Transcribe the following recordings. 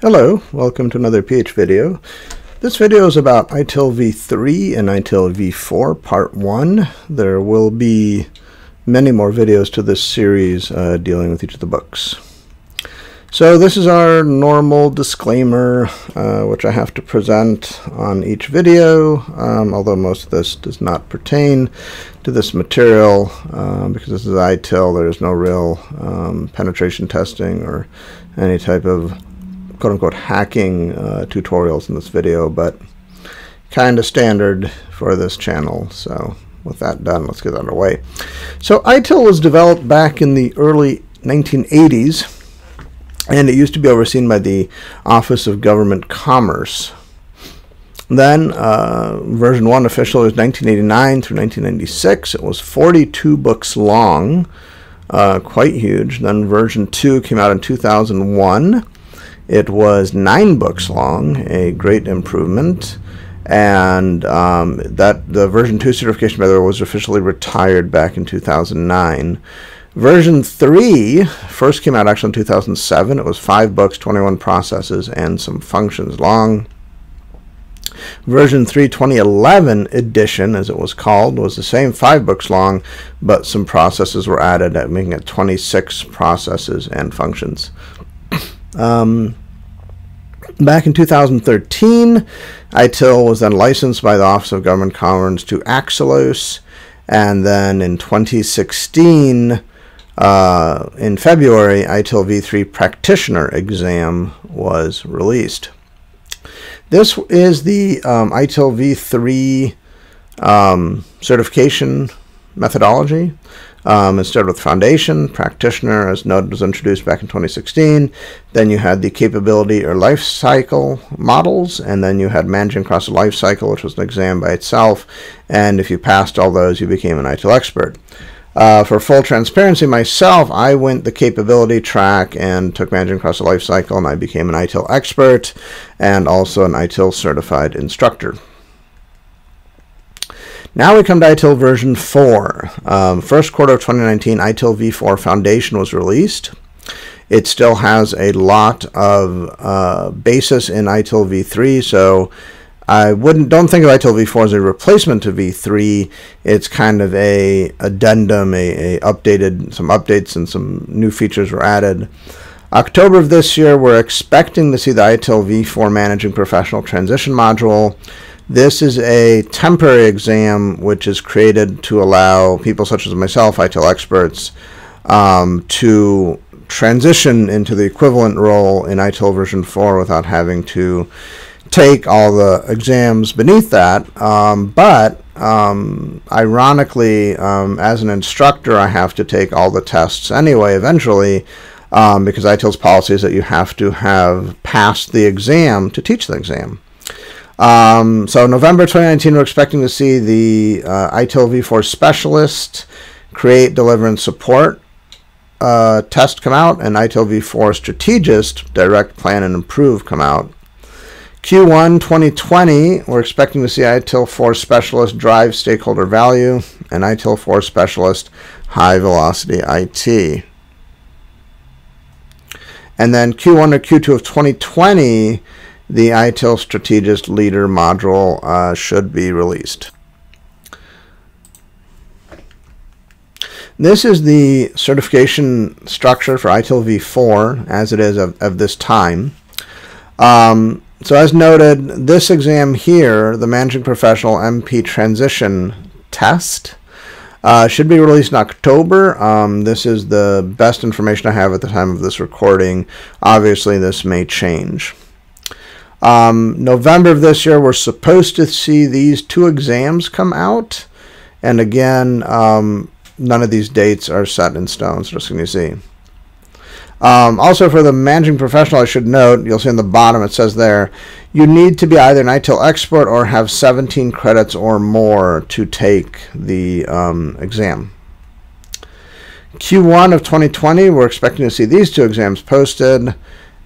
Hello, welcome to another PH video. This video is about ITIL v3 and ITIL v4 part 1. There will be many more videos to this series uh, dealing with each of the books. So this is our normal disclaimer, uh, which I have to present on each video, um, although most of this does not pertain to this material, um, because this is ITIL, there's no real um, penetration testing or any type of quote-unquote hacking uh, tutorials in this video, but kind of standard for this channel, so with that done, let's get underway. So ITIL was developed back in the early 1980s, and it used to be overseen by the Office of Government Commerce. Then, uh, version 1 official was 1989 through 1996. It was 42 books long, uh, quite huge. Then, version 2 came out in 2001. It was nine books long, a great improvement. And um, that the version 2 certification, by the way, was officially retired back in 2009. Version 3 first came out actually in 2007. It was five books, 21 processes, and some functions long. Version 3 2011 edition, as it was called, was the same five books long, but some processes were added, making it 26 processes and functions. Um, back in 2013, ITIL was then licensed by the Office of Government Commerce to Axelos, and then in 2016, uh, in February, ITIL v3 practitioner exam was released. This is the um, ITIL v3 um, certification methodology. Um, started with Foundation, Practitioner, as noted, was introduced back in 2016. Then you had the capability or life cycle models, and then you had Managing Across the Life Cycle, which was an exam by itself. And if you passed all those, you became an ITIL expert. Uh, for full transparency, myself, I went the capability track and took managing across the life cycle, and I became an ITIL expert and also an ITIL certified instructor. Now we come to ITIL version 4. Um, first quarter of 2019, ITIL v4 Foundation was released. It still has a lot of uh, basis in ITIL v3, so I wouldn't don't think of ITIL v4 as a replacement to v3. It's kind of a addendum, a, a updated some updates and some new features were added. October of this year, we're expecting to see the ITIL v4 Managing Professional Transition module. This is a temporary exam which is created to allow people such as myself, ITIL experts, um, to transition into the equivalent role in ITIL version 4 without having to take all the exams beneath that. Um, but um, ironically, um, as an instructor, I have to take all the tests anyway eventually. Um, because ITIL's policy is that you have to have passed the exam to teach the exam. Um, so November 2019, we're expecting to see the uh, ITIL v4 specialist create, deliver, and support uh, test come out, and ITIL v4 strategist direct, plan, and improve come out. Q1 2020, we're expecting to see ITIL 4 Specialist Drive Stakeholder Value and ITIL 4 Specialist High Velocity IT. And then Q1 or Q2 of 2020, the ITIL Strategist Leader module uh, should be released. This is the certification structure for ITIL v4 as it is of, of this time. Um, so as noted, this exam here, the Managing Professional MP Transition Test, uh, should be released in October. Um, this is the best information I have at the time of this recording. Obviously, this may change. Um, November of this year, we're supposed to see these two exams come out. And again, um, none of these dates are set in stone, so just going to see. Um, also, for the managing professional, I should note, you'll see on the bottom it says there, you need to be either an ITIL expert or have 17 credits or more to take the um, exam. Q1 of 2020, we're expecting to see these two exams posted.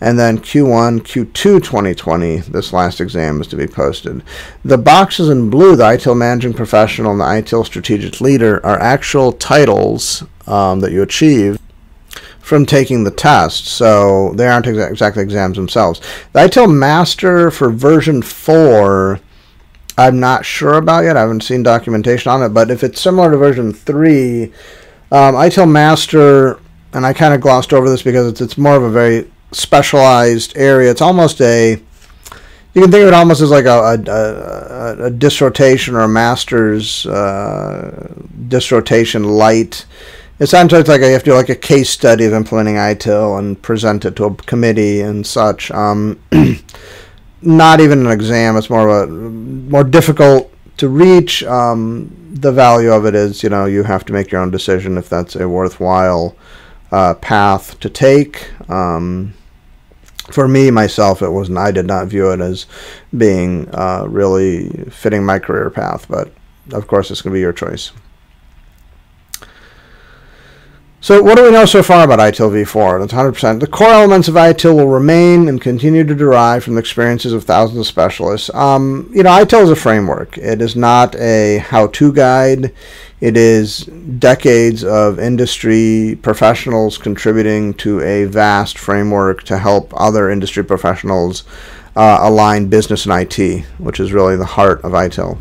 And then Q1, Q2 2020, this last exam is to be posted. The boxes in blue, the ITIL Managing Professional and the ITIL Strategic Leader, are actual titles um, that you achieve from taking the test, so they aren't exa- exactly exams themselves. The ITIL Master for version 4, I'm not sure about yet. I haven't seen documentation on it, but if it's similar to version 3, um, ITIL Master, and I kind of glossed over this because it's, it's more of a very specialized area. It's almost a you can think of it almost as like a, a, a, a disrotation or a master's uh, disrotation light. It's like you have to do like a case study of implementing ITIL and present it to a committee and such. Um, not even an exam; it's more of a more difficult to reach. Um, the value of it is, you know, you have to make your own decision if that's a worthwhile uh, path to take. Um, for me myself it wasn't i did not view it as being uh, really fitting my career path but of course it's going to be your choice so what do we know so far about ITIL v4? That's 100%. The core elements of ITIL will remain and continue to derive from the experiences of thousands of specialists. Um, you know, ITIL is a framework. It is not a how-to guide. It is decades of industry professionals contributing to a vast framework to help other industry professionals uh, align business and IT, which is really the heart of ITIL.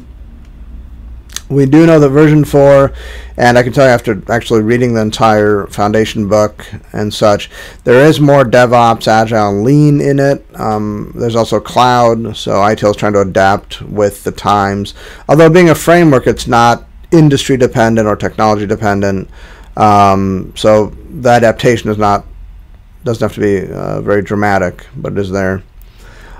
We do know that version 4, and I can tell you after actually reading the entire foundation book and such, there is more DevOps, Agile, and Lean in it. Um, there's also cloud, so ITIL is trying to adapt with the times. Although being a framework, it's not industry dependent or technology dependent. Um, so the adaptation is not doesn't have to be uh, very dramatic, but it is there.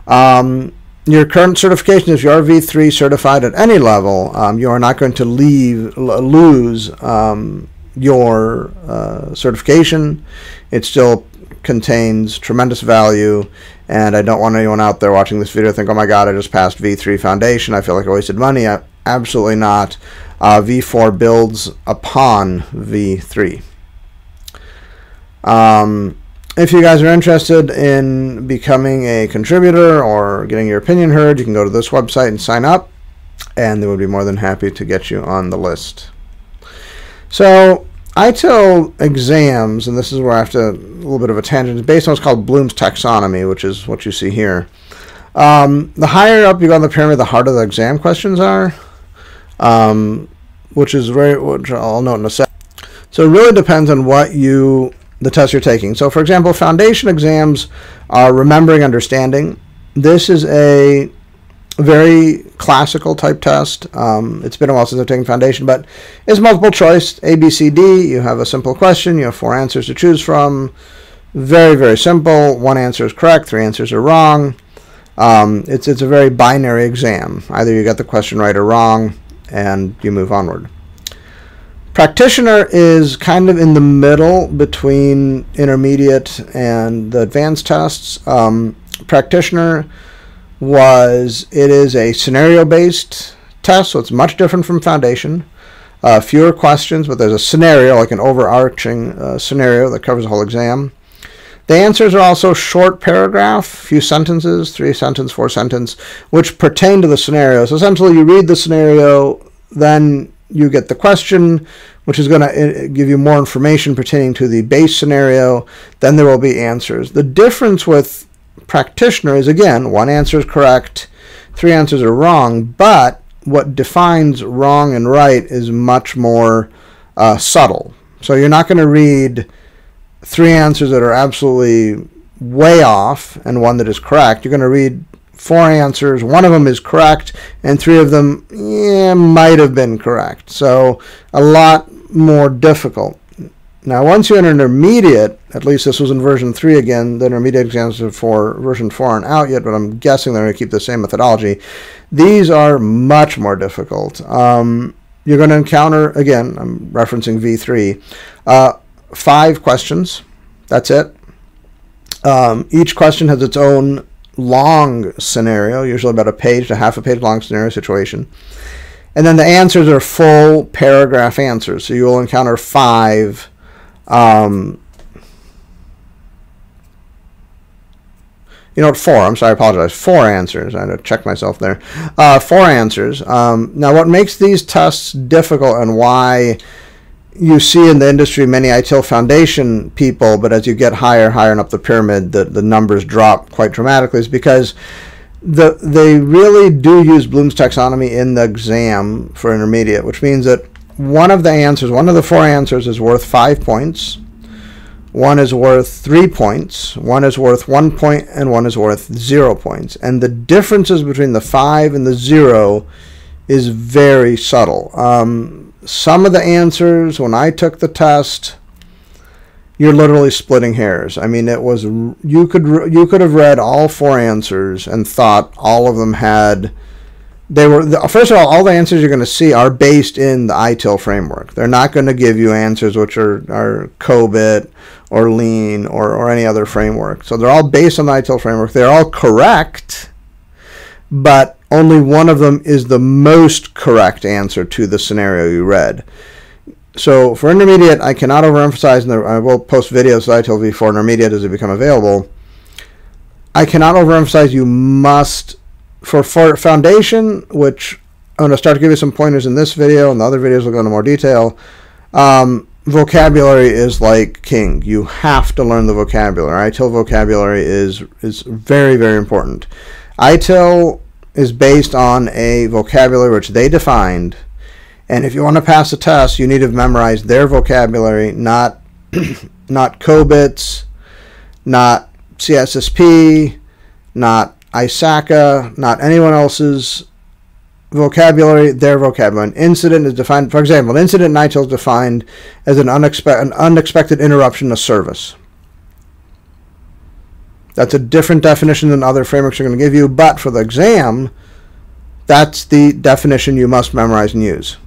Um, your current certification, if you are V3 certified at any level, um, you are not going to leave lose um, your uh, certification. It still contains tremendous value, and I don't want anyone out there watching this video think, "Oh my God, I just passed V3 Foundation. I feel like I wasted money." I, absolutely not. Uh, V4 builds upon V3. Um, if you guys are interested in becoming a contributor or getting your opinion heard, you can go to this website and sign up, and they would be more than happy to get you on the list. So, ITIL exams, and this is where I have to, a little bit of a tangent, based on what's called Bloom's taxonomy, which is what you see here. Um, the higher up you go on the pyramid, the harder the exam questions are, um, which is very, which I'll note in a second. So it really depends on what you the test you're taking. So, for example, foundation exams are remembering understanding. This is a very classical type test. Um, it's been a while since I've taken foundation, but it's multiple choice A, B, C, D. You have a simple question, you have four answers to choose from. Very, very simple. One answer is correct, three answers are wrong. Um, it's, it's a very binary exam. Either you got the question right or wrong, and you move onward. Practitioner is kind of in the middle between intermediate and the advanced tests. Um, practitioner was it is a scenario based test, so it's much different from foundation. Uh, fewer questions, but there's a scenario, like an overarching uh, scenario that covers the whole exam. The answers are also short paragraph, few sentences, three sentence, four sentence, which pertain to the scenario. So essentially, you read the scenario, then you get the question, which is going to uh, give you more information pertaining to the base scenario. Then there will be answers. The difference with practitioner is again, one answer is correct, three answers are wrong, but what defines wrong and right is much more uh, subtle. So you're not going to read three answers that are absolutely way off and one that is correct. You're going to read four answers. One of them is correct, and three of them yeah, might have been correct. So a lot more difficult. Now, once you're enter intermediate, at least this was in version 3 again, the intermediate exams for version 4 aren't out yet, but I'm guessing they're going to keep the same methodology. These are much more difficult. Um, you're going to encounter, again, I'm referencing V3, uh, five questions. That's it. Um, each question has its own long scenario, usually about a page to half a page long scenario situation. And then the answers are full paragraph answers. So you will encounter five. Um, you know, four. I'm sorry, I apologize. Four answers. I had to check myself there. Uh, four answers. Um, now, what makes these tests difficult and why you see in the industry many ITIL Foundation people, but as you get higher, higher and up the pyramid, the, the numbers drop quite dramatically, is because the they really do use Bloom's taxonomy in the exam for intermediate, which means that one of the answers, one of the four answers, is worth five points. One is worth three points, one is worth one point, and one is worth zero points. And the differences between the five and the zero is very subtle. Um, some of the answers, when I took the test, you're literally splitting hairs. I mean, it was you could you could have read all four answers and thought all of them had they were first of all all the answers you're going to see are based in the ITIL framework. They're not going to give you answers which are are COBIT or Lean or or any other framework. So they're all based on the ITIL framework. They're all correct, but only one of them is the most correct answer to the scenario you read. So for intermediate, I cannot overemphasize, and I will post videos that I ITIL v4 intermediate as they become available. I cannot overemphasize you must for, for foundation, which I'm going to start to give you some pointers in this video, and the other videos will go into more detail. Um, vocabulary is like king. You have to learn the vocabulary. ITIL vocabulary is is very very important. ITIL is based on a vocabulary which they defined, and if you want to pass a test, you need to memorize their vocabulary, not not COBIT's, not CSSP, not ISACA, not anyone else's vocabulary, their vocabulary. An incident is defined, for example, an incident in is defined as an, unexpe- an unexpected interruption of service. That's a different definition than other frameworks are going to give you, but for the exam, that's the definition you must memorize and use.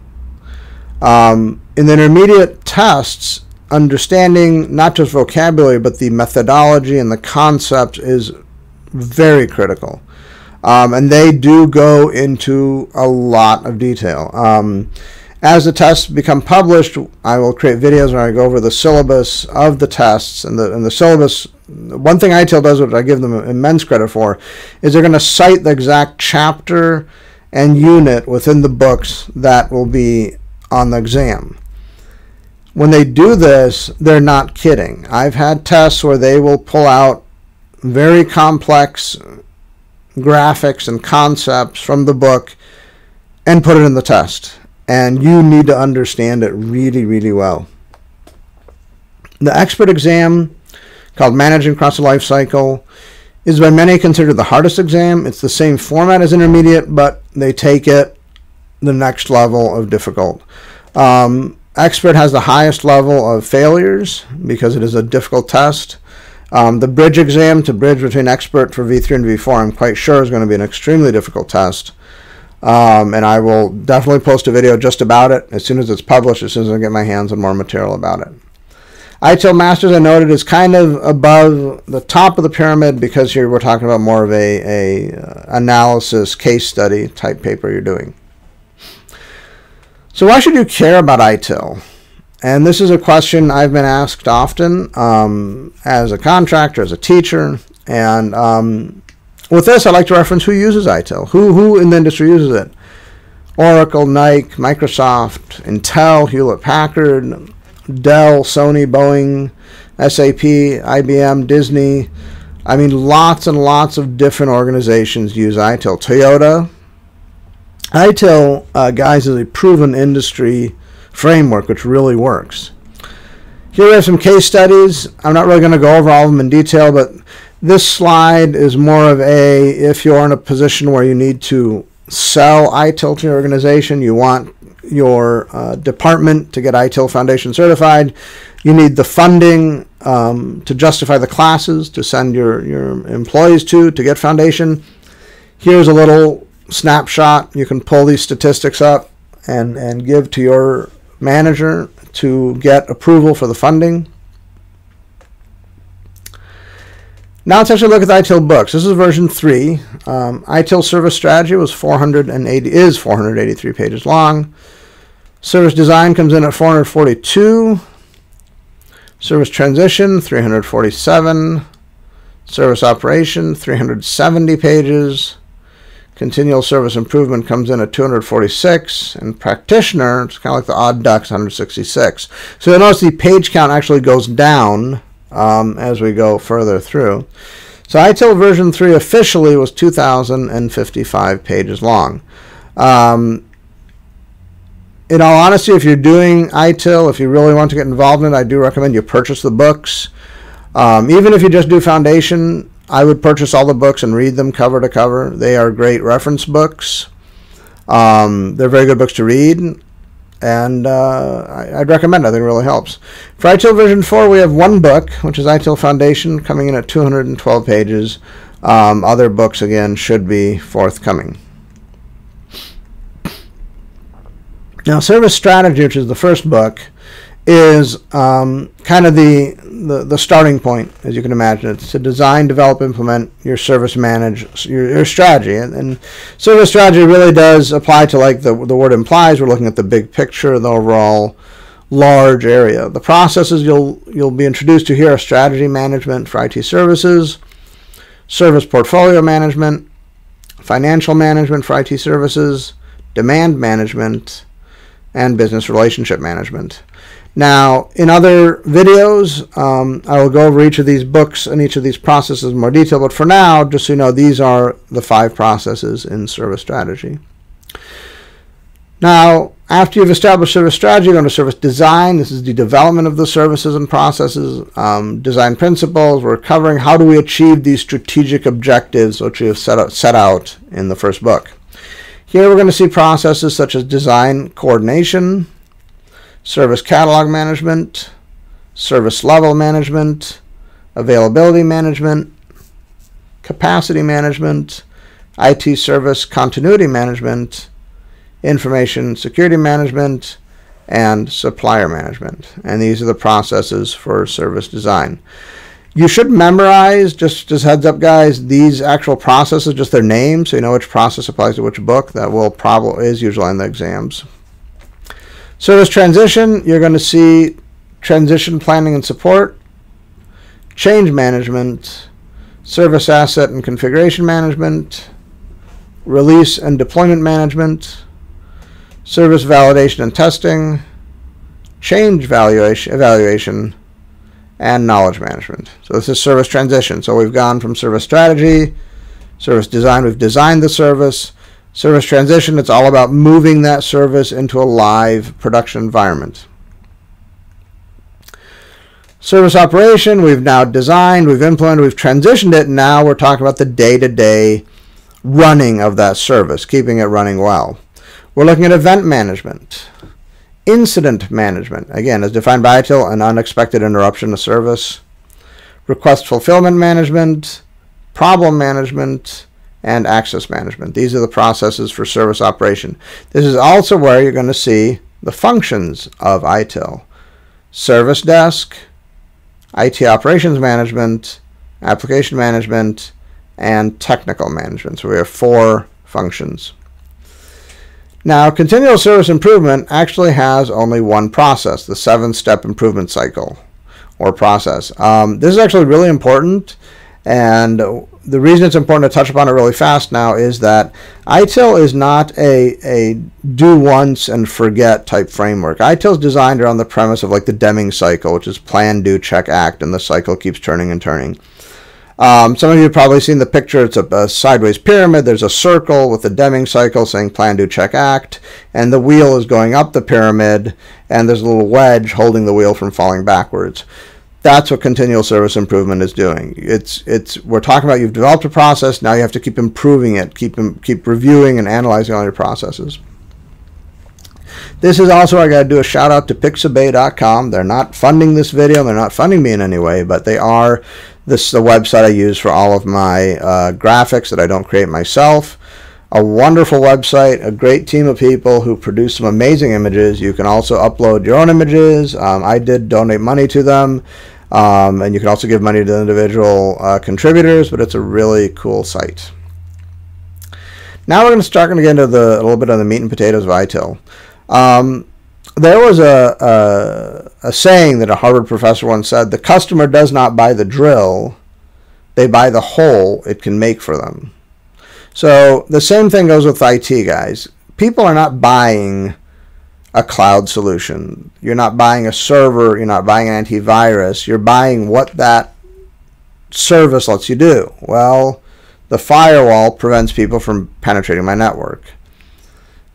Um, in the intermediate tests, understanding not just vocabulary, but the methodology and the concepts is very critical. Um, and they do go into a lot of detail. Um, as the tests become published, I will create videos where I go over the syllabus of the tests and the and the syllabus. One thing ITIL does, which I give them immense credit for, is they're going to cite the exact chapter and unit within the books that will be on the exam. When they do this, they're not kidding. I've had tests where they will pull out very complex graphics and concepts from the book and put it in the test. And you need to understand it really, really well. The expert exam, called Managing Across the Life Cycle, is by many considered the hardest exam. It's the same format as intermediate, but they take it the next level of difficult. Um, expert has the highest level of failures because it is a difficult test. Um, the bridge exam to bridge between expert for V3 and V4, I'm quite sure is going to be an extremely difficult test. Um, and I will definitely post a video just about it as soon as it's published, as soon as I get my hands on more material about it. ITIL Masters, I noted, is kind of above the top of the pyramid because here we're talking about more of a, a uh, analysis case study type paper you're doing. So why should you care about ITIL? And this is a question I've been asked often um, as a contractor, as a teacher. And um, with this, I like to reference who uses ITIL, who, who in the industry uses it. Oracle, Nike, Microsoft, Intel, Hewlett Packard, Dell, Sony, Boeing, SAP, IBM, Disney. I mean, lots and lots of different organizations use ITIL. Toyota. ITIL, uh, guys, is a proven industry framework, which really works. Here we have some case studies. I'm not really going to go over all of them in detail, but this slide is more of a if you're in a position where you need to sell ITIL to your organization, you want your uh, department to get ITIL Foundation certified, you need the funding um, to justify the classes to send your, your employees to to get foundation. Here's a little snapshot. You can pull these statistics up and, and give to your manager to get approval for the funding. Now let's actually look at the ITIL books. This is version 3. Um, ITIL service strategy was 480 is 483 pages long. Service design comes in at 442. Service transition 347. Service operation 370 pages. Continual service improvement comes in at 246, and practitioner, it's kind of like the odd ducks, 166. So you'll notice the page count actually goes down um, as we go further through. So ITIL version 3 officially was 2,055 pages long. Um, in all honesty, if you're doing ITIL, if you really want to get involved in it, I do recommend you purchase the books. Um, even if you just do foundation, I would purchase all the books and read them cover to cover. They are great reference books. Um, they're very good books to read, and uh, I, would recommend. It. I think it really helps. For ITIL version four, we have one book, which is ITIL Foundation, coming in at 212 pages. Um, other books again should be forthcoming. Now, Service Strategy, which is the first book, is um, kind of the, the, the starting point, as you can imagine. It's to design, develop, implement your service manage your, your strategy, and, and, service strategy really does apply to like the the word implies. We're looking at the big picture, the overall large area. The processes you'll you'll be introduced to here are strategy management for IT services, service portfolio management, financial management for IT services, demand management, and business relationship management. Now, in other videos, um, I will go over each of these books and each of these processes in more detail, but for now, just so you know, these are the five processes in service strategy. Now, after you've established service strategy, you go into service design. This is the development of the services and processes, um, design principles. We're covering how do we achieve these strategic objectives which we have set out, set out in the first book. Here we're going to see processes such as design coordination, service catalog management, service level management, availability management, capacity management, IT service continuity management, information security management, and supplier management. And these are the processes for service design. You should memorize, just as heads up guys, these actual processes, just their names, so you know which process applies to which book. That will probably is usually in the exams. Service transition, you're going to see transition planning and support, change management, service asset and configuration management, release and deployment management, service validation and testing, change valuation, evaluation, and knowledge management. So this is service transition. So we've gone from service strategy, service design, we've designed the service, Service transition, it's all about moving that service into a live production environment. Service operation, we've now designed, we've implemented, we've transitioned it. Now we're talking about the day-to-day running of that service, keeping it running well. We're looking at event management. Incident management, again, as defined by ITIL, an unexpected interruption to service. Request fulfillment management, problem management, and access management. These are the processes for service operation. This is also where you're going to see the functions of ITIL. Service desk, IT operations management, application management, and technical management. So we have four functions. Now, continual service improvement actually has only one process, the seven-step improvement cycle or process. Um, this is actually really important and the reason it's important to touch upon it really fast now is that ITIL is not a, a do once and forget type framework. ITIL is designed around the premise of like the Deming cycle, which is plan, do, check, act, and the cycle keeps turning and turning. Um, some of you have probably seen the picture. It's a, a, sideways pyramid. There's a circle with the Deming cycle saying plan, do, check, act. And the wheel is going up the pyramid, and there's a little wedge holding the wheel from falling backwards that's what continual service improvement is doing. It's it's we're talking about you've developed a process now you have to keep improving it, keep keep reviewing and analyzing all your processes. This is also I got to do a shout out to Pixabay.com. They're not funding this video. They're not funding me in any way, but they are. This is the website I use for all of my uh, graphics that I don't create myself a wonderful website, a great team of people who produce some amazing images. You can also upload your own images. Um, I did donate money to them. Um, and you can also give money to individual uh, contributors, but it's a really cool site. Now we're going to start going to get into the, a little bit of the meat and potatoes of ITIL. Um, there was a, a, a saying that a Harvard professor once said, the customer does not buy the drill, they buy the hole it can make for them. So the same thing goes with IT guys. People are not buying a cloud solution. You're not buying a server, you're not buying an antivirus. You're buying what that service lets you do. Well, the firewall prevents people from penetrating my network.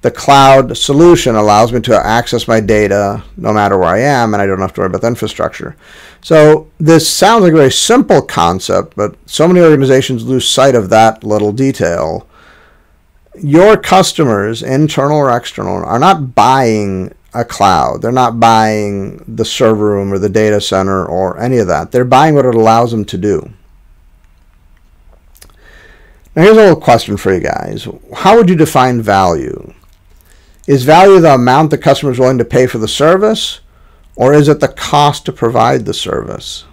The cloud solution allows me to access my data no matter where I am, and I don't have to worry about the infrastructure. So this sounds like a very simple concept, but so many organizations lose sight of that little detail. Your customers, internal or external, are not buying a cloud. They're not buying the server room or the data center or any of that. They're buying what it allows them to do. Now here's a little question for you guys. How would you define value? Is value the amount the customer is willing to pay for the service, or is it the cost to provide the service?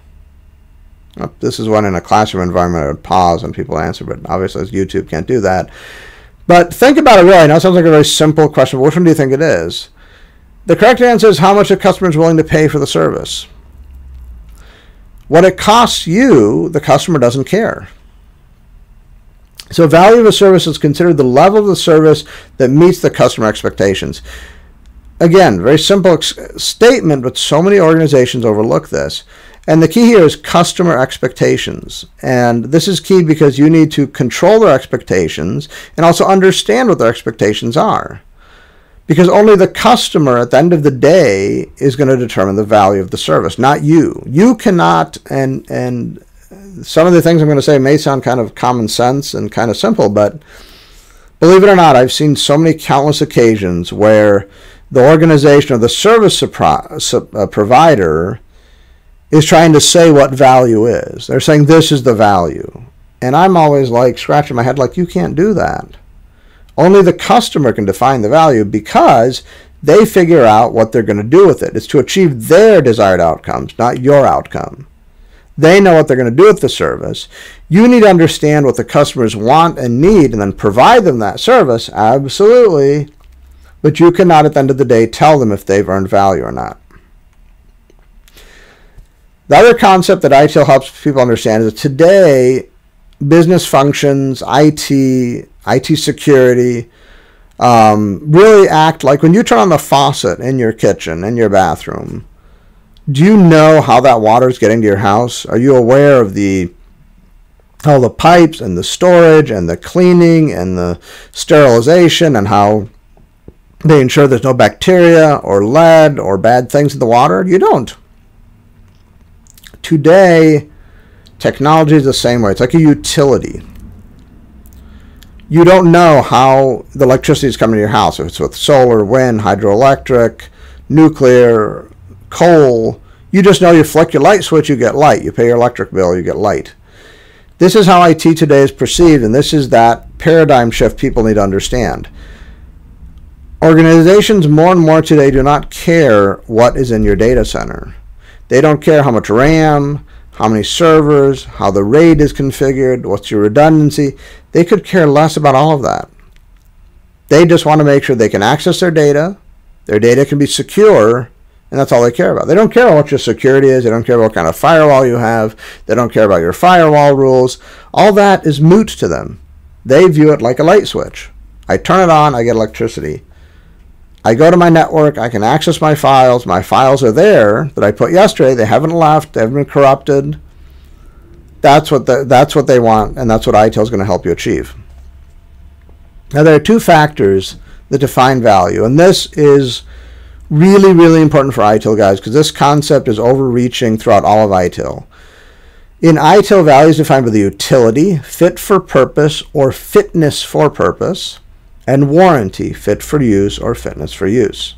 This is when in a classroom environment I would pause and people answer, but obviously as YouTube can't do that. But think about it really. Now it sounds like a very simple question, but which one do you think it is? The correct answer is how much the customer is willing to pay for the service. What it costs you, the customer doesn't care. So value of a service is considered the level of the service that meets the customer expectations. Again, very simple statement, but so many organizations overlook this. And the key here is customer expectations. And this is key because you need to control their expectations and also understand what their expectations are. Because only the customer at the end of the day is going to determine the value of the service, not you. You cannot, and, and some of the things I'm going to say may sound kind of common sense and kind of simple, but believe it or not, I've seen so many countless occasions where the organization or the service uh, provider is trying to say what value is. They're saying this is the value. And I'm always like scratching my head like you can't do that. Only the customer can define the value because they figure out what they're going to do with it. It's to achieve their desired outcomes, not your outcome. They know what they're going to do with the service. You need to understand what the customers want and need and then provide them that service. Absolutely. But you cannot, at the end of the day, tell them if they've earned value or not. The other concept that ITIL helps people understand is that today, business functions, IT, IT security, um, really act like when you turn on the faucet in your kitchen, in your bathroom, do you know how that water is getting to your house? Are you aware of the all the pipes and the storage and the cleaning and the sterilization and how they ensure there's no bacteria or lead or bad things in the water? You don't. Today, technology is the same way. It's like a utility. You don't know how the electricity is coming to your house, if it's with solar, wind, hydroelectric, nuclear, coal, you just know you flick your light switch, you get light. You pay your electric bill, you get light. This is how IT today is perceived, and this is that paradigm shift people need to understand. Organizations more and more today do not care what is in your data center. They don't care how much RAM, how many servers, how the RAID is configured, what's your redundancy. They could care less about all of that. They just want to make sure they can access their data, their data can be secure, and that's all they care about. They don't care what your security is. They don't care what kind of firewall you have. They don't care about your firewall rules. All that is moot to them. They view it like a light switch. I turn it on, I get electricity. I go to my network, I can access my files. My files are there that I put yesterday. They haven't left, they haven't been corrupted. That's what, the, that's what they want, and that's what ITIL is going to help you achieve. Now, there are two factors that define value, and this is Really, really important for ITIL, guys, because this concept is overreaching throughout all of ITIL. In ITIL, value is defined by the utility, fit for purpose, or fitness for purpose, and warranty, fit for use or fitness for use.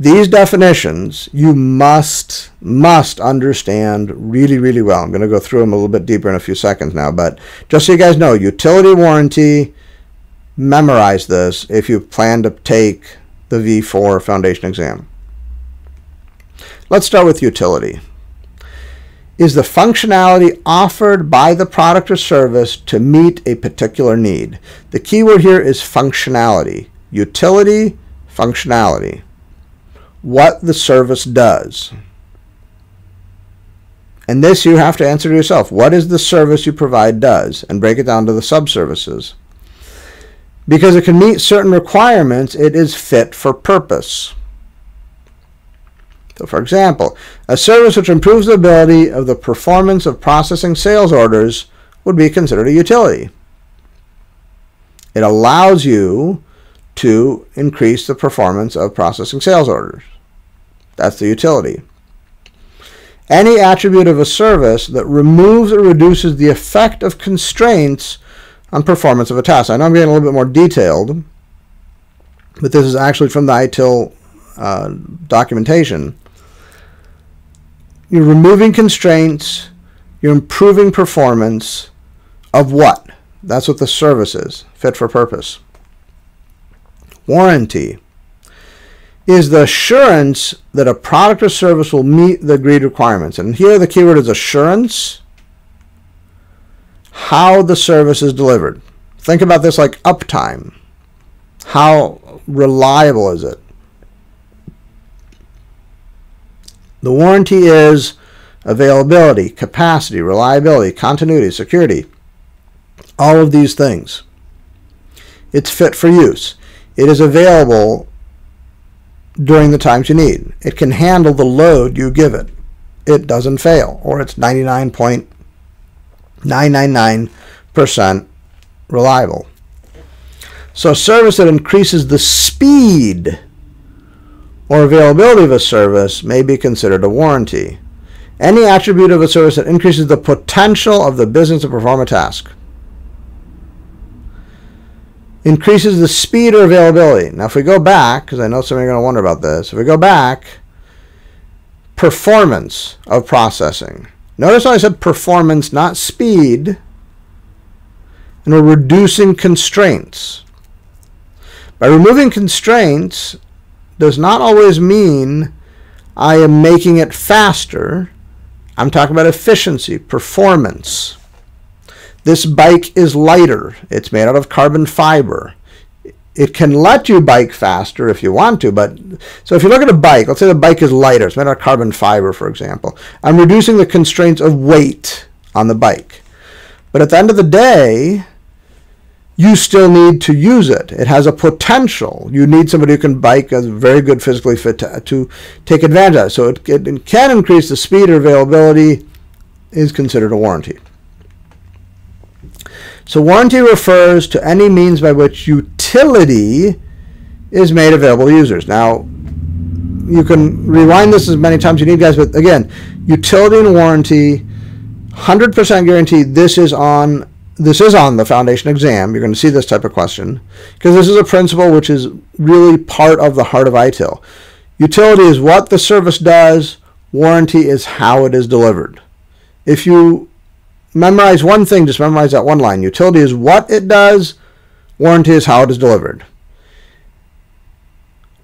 These definitions you must, must understand really, really well. I'm going to go through them a little bit deeper in a few seconds now, but just so you guys know, utility warranty, memorize this if you plan to take the V4 foundation exam. Let's start with utility. Is the functionality offered by the product or service to meet a particular need? The keyword here is functionality. Utility, functionality. What the service does. And this you have to answer to yourself. What is the service you provide does? And break it down to the subservices. Because it can meet certain requirements, it is fit for purpose. So for example, a service which improves the ability of the performance of processing sales orders would be considered a utility. It allows you to increase the performance of processing sales orders. That's the utility. Any attribute of a service that removes or reduces the effect of constraints on performance of a task. I know I'm getting a little bit more detailed, but this is actually from the ITIL uh, documentation. You're removing constraints, you're improving performance of what? That's what the service is, fit for purpose. Warranty is the assurance that a product or service will meet the agreed requirements. And here the keyword is assurance, how the service is delivered. Think about this like uptime. How reliable is it? The warranty is availability, capacity, reliability, continuity, security. All of these things. It's fit for use. It is available during the times you need. It can handle the load you give it. It doesn't fail, or it's 99.999% reliable. So service that increases the speed or availability of a service may be considered a warranty. Any attribute of a service that increases the potential of the business to perform a task. Increases the speed or availability. Now, if we go back, because I know some of you are going to wonder about this, if we go back, performance of processing. Notice how I said performance, not speed. And we're reducing constraints. By removing constraints, does not always mean I am making it faster. I'm talking about efficiency, performance. This bike is lighter. It's made out of carbon fiber. It can let you bike faster if you want to, but so if you look at a bike, let's say the bike is lighter, it's made out of carbon fiber, for example. I'm reducing the constraints of weight on the bike. But at the end of the day, you still need to use it. It has a potential. You need somebody who can bike as very good physically fit to, to take advantage of it. So it, it can increase the speed or availability is considered a warranty. So warranty refers to any means by which utility is made available to users. Now, you can rewind this as many times as you need, guys, but again, utility and warranty, 100% guarantee this is on this is on the foundation exam. You're going to see this type of question because this is a principle which is really part of the heart of ITIL. Utility is what the service does. Warranty is how it is delivered. If you memorize one thing, just memorize that one line. Utility is what it does. Warranty is how it is delivered.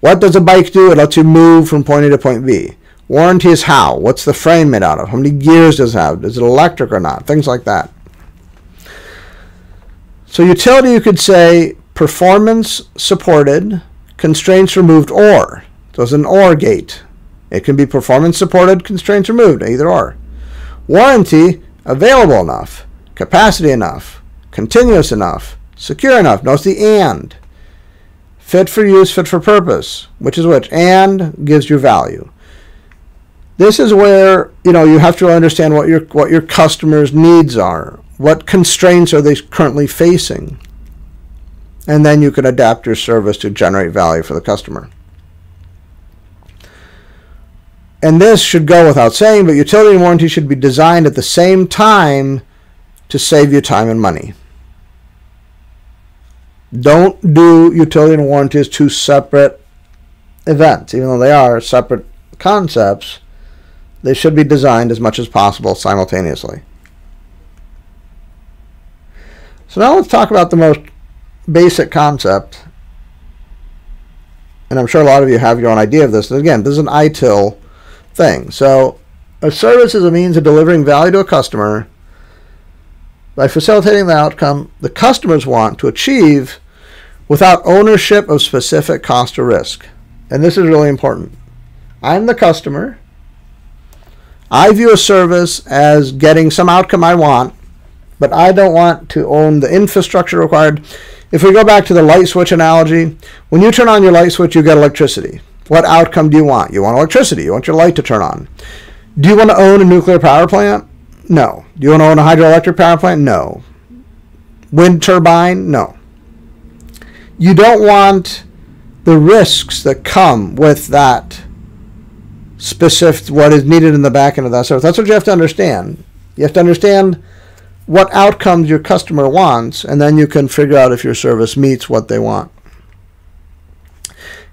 What does a bike do? It lets you move from point A to point B. Warranty is how. What's the frame made out of? How many gears does it have? Is it electric or not? Things like that. So utility, you could say performance supported, constraints removed, or. So it's an OR gate. It can be performance supported, constraints removed, either or. Warranty, available enough, capacity enough, continuous enough, secure enough. Notice the and. Fit for use, fit for purpose. Which is which? And gives you value. This is where you know you have to understand what your what your customers' needs are. What constraints are they currently facing? And then you can adapt your service to generate value for the customer. And this should go without saying, but utility and warranty should be designed at the same time to save you time and money. Don't do utility and warranty as two separate events, even though they are separate concepts. They should be designed as much as possible simultaneously. So now let's talk about the most basic concept. And I'm sure a lot of you have your own idea of this. And again, this is an ITIL thing. So a service is a means of delivering value to a customer by facilitating the outcome the customers want to achieve without ownership of specific cost or risk. And this is really important. I'm the customer. I view a service as getting some outcome I want, but I don't want to own the infrastructure required. If we go back to the light switch analogy, when you turn on your light switch, you get electricity. What outcome do you want? You want electricity. You want your light to turn on. Do you want to own a nuclear power plant? No. Do you want to own a hydroelectric power plant? No. Wind turbine? No. You don't want the risks that come with that specific what is needed in the back end of that service. That's what you have to understand. You have to understand what outcomes your customer wants, and then you can figure out if your service meets what they want.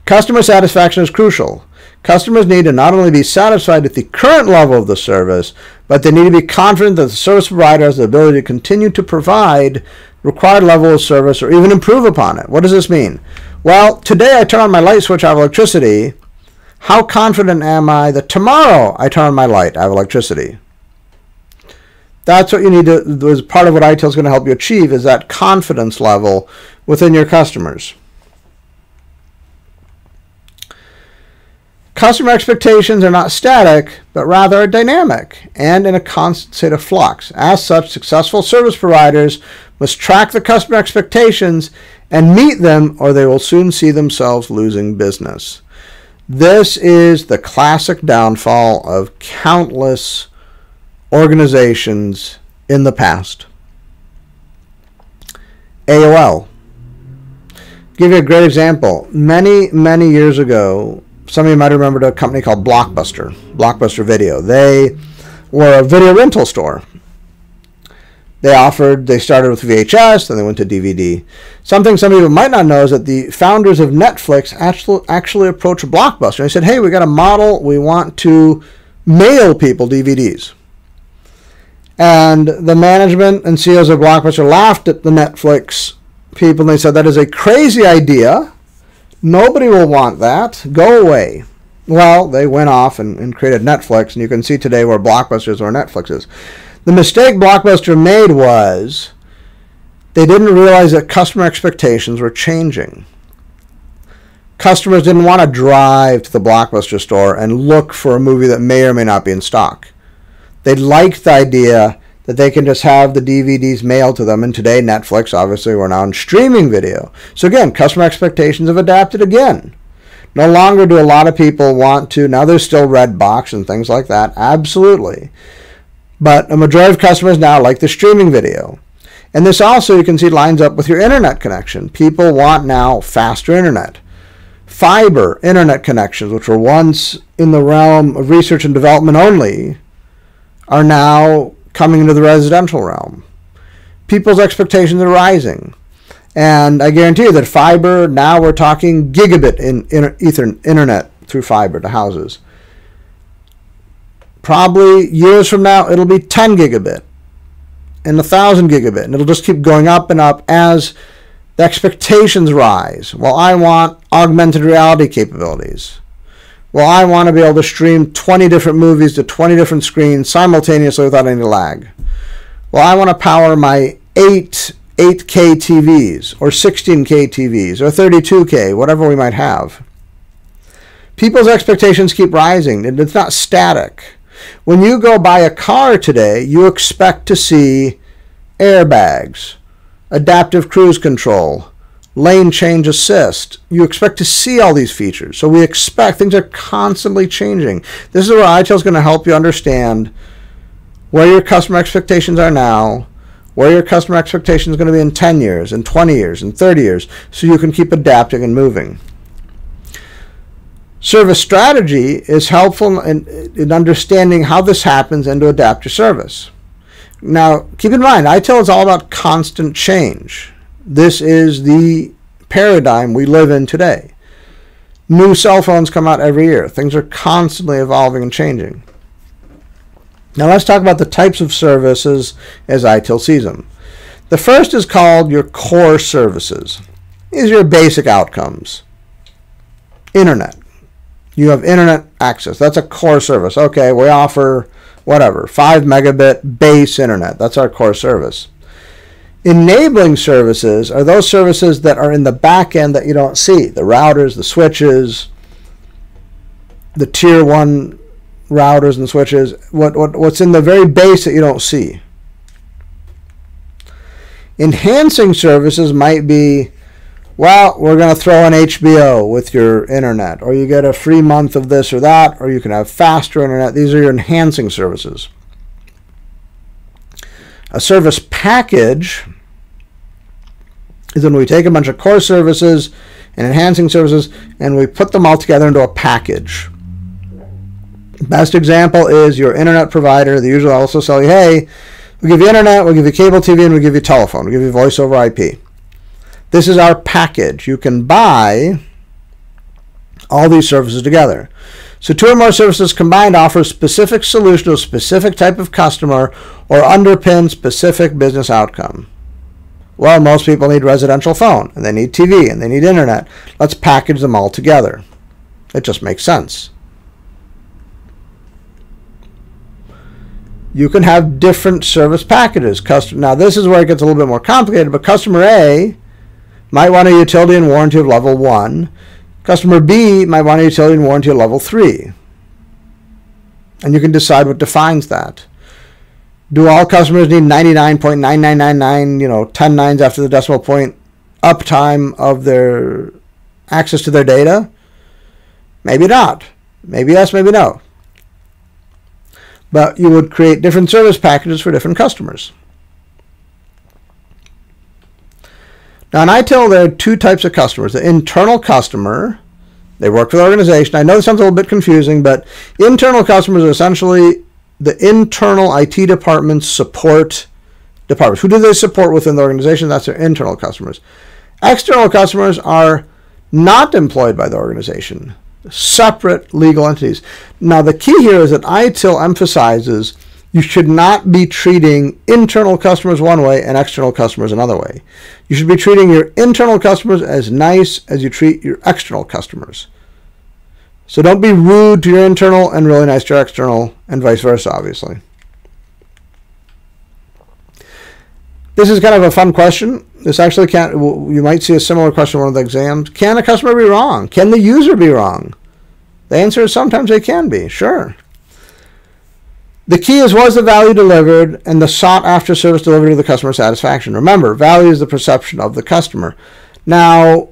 Customer satisfaction is crucial. Customers need to not only be satisfied with the current level of the service, but they need to be confident that the service provider has the ability to continue to provide required level of service or even improve upon it. What does this mean? Well, today I turn on my light switch, I have electricity. How confident am I that tomorrow I turn on my light, I have electricity? That's what you need to, is part of what ITIL is going to help you achieve is that confidence level within your customers. Customer expectations are not static, but rather are dynamic and in a constant state of flux. As such, successful service providers must track the customer expectations and meet them, or they will soon see themselves losing business. This is the classic downfall of countless organizations in the past. AOL. give you a great example. Many, many years ago, some of you might remember a company called Blockbuster, Blockbuster Video. They were a video rental store. They offered, they started with VHS, then they went to DVD. Something some of you might not know is that the founders of Netflix actually, actually approached Blockbuster. They said, hey, we got a model, we want to mail people DVDs. And the management and CEOs of Blockbuster laughed at the Netflix people and they said, that is a crazy idea. Nobody will want that. Go away. Well, they went off and, and created Netflix, and you can see today where Blockbuster is or Netflix is. The mistake Blockbuster made was they didn't realize that customer expectations were changing. Customers didn't want to drive to the Blockbuster store and look for a movie that may or may not be in stock. They liked the idea that they can just have the DVDs mailed to them. And today, Netflix, obviously, we're now in streaming video. So again, customer expectations have adapted again. No longer do a lot of people want to, now there's still Redbox and things like that, absolutely. But a majority of customers now like the streaming video. And this also, you can see, lines up with your internet connection. People want now faster internet. Fiber internet connections, which were once in the realm of research and development only, are now coming into the residential realm. People's expectations are rising. And I guarantee you that fiber, now we're talking gigabit in, in ether, internet through fiber to houses. Probably years from now, it'll be 10 gigabit and 1,000 gigabit. And it'll just keep going up and up as the expectations rise. Well, I want augmented reality capabilities. Well, I want to be able to stream 20 different movies to 20 different screens simultaneously without any lag. Well, I want to power my 8 8K TVs or 16K TVs or 32K, whatever we might have. People's expectations keep rising, and it's not static. When you go buy a car today, you expect to see airbags, adaptive cruise control, lane change assist. You expect to see all these features. So we expect things are constantly changing. This is where ITIL is going to help you understand where your customer expectations are now, where your customer expectations are going to be in 10 years, in 20 years, in 30 years, so you can keep adapting and moving. Service strategy is helpful in, in understanding how this happens and to adapt your service. Now, keep in mind, ITIL is all about constant change. This is the paradigm we live in today. New cell phones come out every year. Things are constantly evolving and changing. Now let's talk about the types of services as ITIL sees them. The first is called your core services. These are your basic outcomes. Internet. You have internet access. That's a core service. Okay, we offer whatever, 5 megabit base internet. That's our core service. Enabling services are those services that are in the back end that you don't see the routers, the switches, the tier one routers and switches, what, what, what's in the very base that you don't see. Enhancing services might be, well, we're going to throw in HBO with your internet, or you get a free month of this or that, or you can have faster internet. These are your enhancing services. A service package is when we take a bunch of core services and enhancing services and we put them all together into a package. Best example is your internet provider. They usually also sell you, hey, we give you internet, we'll give you cable TV, and we give you telephone. we give you voice over IP. This is our package. You can buy all these services together. So two or more services combined offer specific solution to a specific type of customer or underpin specific business outcome. Well, most people need residential phone, and they need TV, and they need internet. Let's package them all together. It just makes sense. You can have different service packages. Now, this is where it gets a little bit more complicated, but customer A might want a utility and warranty of level 1. Customer B might want a utility and warranty level 3. And you can decide what defines that. Do all customers need 99.9999, you know, 10 nines after the decimal point uptime of their access to their data? Maybe not. Maybe yes, maybe no. But you would create different service packages for different customers. Now in ITIL, there are two types of customers. The internal customer, they work for the organization. I know this sounds a little bit confusing, but internal customers are essentially the internal IT departments support departments. Who do they support within the organization? That's their internal customers. External customers are not employed by the organization, separate legal entities. Now, the key here is that ITIL emphasizes you should not be treating internal customers one way and external customers another way. You should be treating your internal customers as nice as you treat your external customers. So don't be rude to your internal and really nice to your external, and vice versa, obviously. This is kind of a fun question. This actually can't, you might see a similar question in one of the exams. Can a customer be wrong? Can the user be wrong? The answer is sometimes they can be, sure. The key is was the value delivered and the sought after service delivered to the customer satisfaction. Remember, value is the perception of the customer. Now,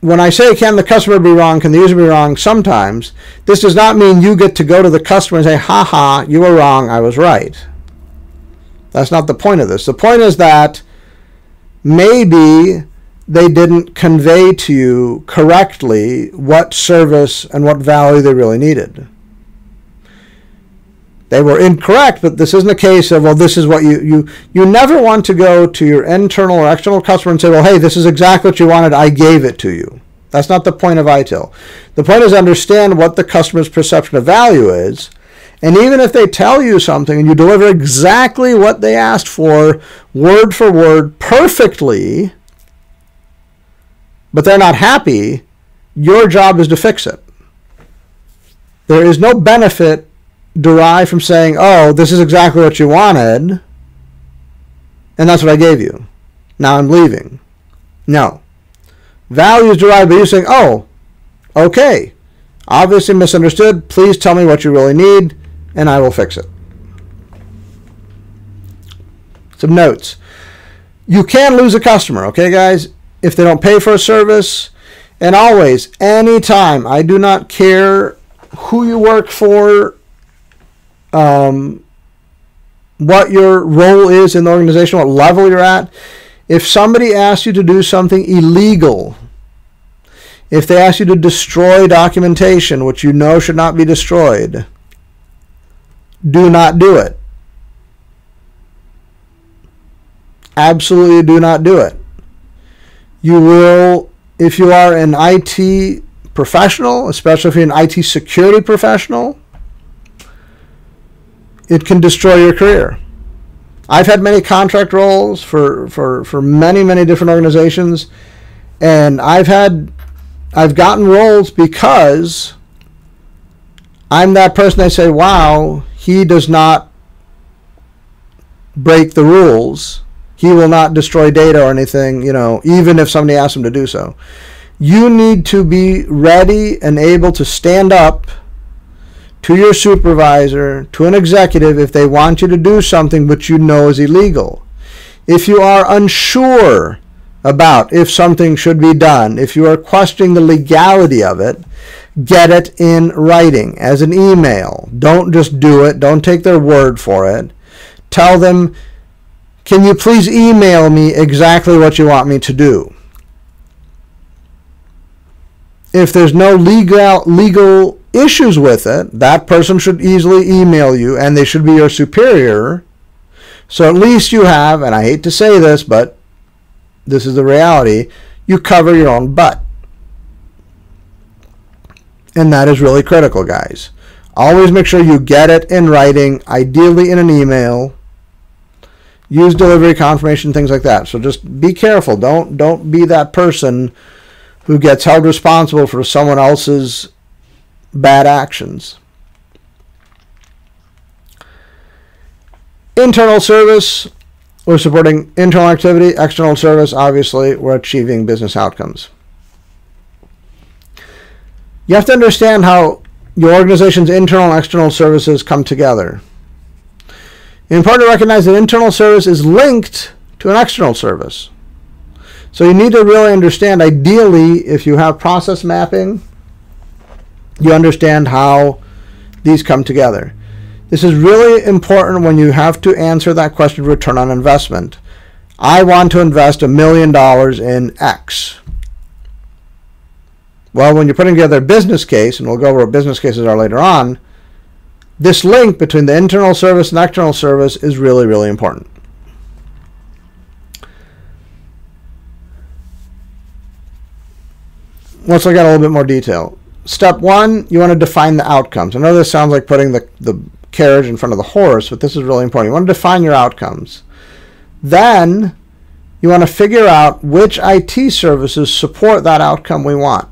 when I say can the customer be wrong, can the user be wrong, sometimes this does not mean you get to go to the customer and say, ha ha, you were wrong, I was right. That's not the point of this. The point is that maybe they didn't convey to you correctly what service and what value they really needed they were incorrect, but this isn't a case of, well, this is what you, you, you never want to go to your internal or external customer and say, well, hey, this is exactly what you wanted, I gave it to you. That's not the point of ITIL. The point is understand what the customer's perception of value is, and even if they tell you something and you deliver exactly what they asked for, word for word, perfectly, but they're not happy, your job is to fix it. There is no benefit derive from saying, oh, this is exactly what you wanted, and that's what I gave you. Now I'm leaving. No. Value is derived by you saying, oh, okay, obviously misunderstood. Please tell me what you really need, and I will fix it. Some notes. You can lose a customer, okay, guys, if they don't pay for a service. And always, anytime, I do not care who you work for, um, what your role is in the organization, what level you're at. If somebody asks you to do something illegal, if they ask you to destroy documentation which you know should not be destroyed, do not do it. Absolutely do not do it. You will, if you are an IT professional, especially if you're an IT security professional, it can destroy your career. I've had many contract roles for, for, for many, many different organizations, and I've had I've gotten roles because I'm that person I say, wow, he does not break the rules. He will not destroy data or anything, you know, even if somebody asks him to do so. You need to be ready and able to stand up to your supervisor, to an executive, if they want you to do something which you know is illegal. If you are unsure about if something should be done, if you are questioning the legality of it, get it in writing as an email. Don't just do it, don't take their word for it. Tell them, can you please email me exactly what you want me to do? If there's no legal legal issues with it, that person should easily email you and they should be your superior. So at least you have, and I hate to say this, but this is the reality, you cover your own butt. And that is really critical, guys. Always make sure you get it in writing, ideally in an email. Use delivery confirmation, things like that. So just be careful. Don't don't be that person who gets held responsible for someone else's bad actions. Internal service, we're supporting internal activity. External service, obviously, we're achieving business outcomes. You have to understand how your organization's internal and external services come together. Important to recognize that internal service is linked to an external service. So you need to really understand, ideally, if you have process mapping, you understand how these come together. This is really important when you have to answer that question return on investment. I want to invest a million dollars in X. Well, when you're putting together a business case, and we'll go over what business cases are later on, this link between the internal service and external service is really, really important. Let's look at a little bit more detail. Step one, you want to define the outcomes. I know this sounds like putting the, the carriage in front of the horse, but this is really important. You want to define your outcomes. Then you want to figure out which IT services support that outcome we want.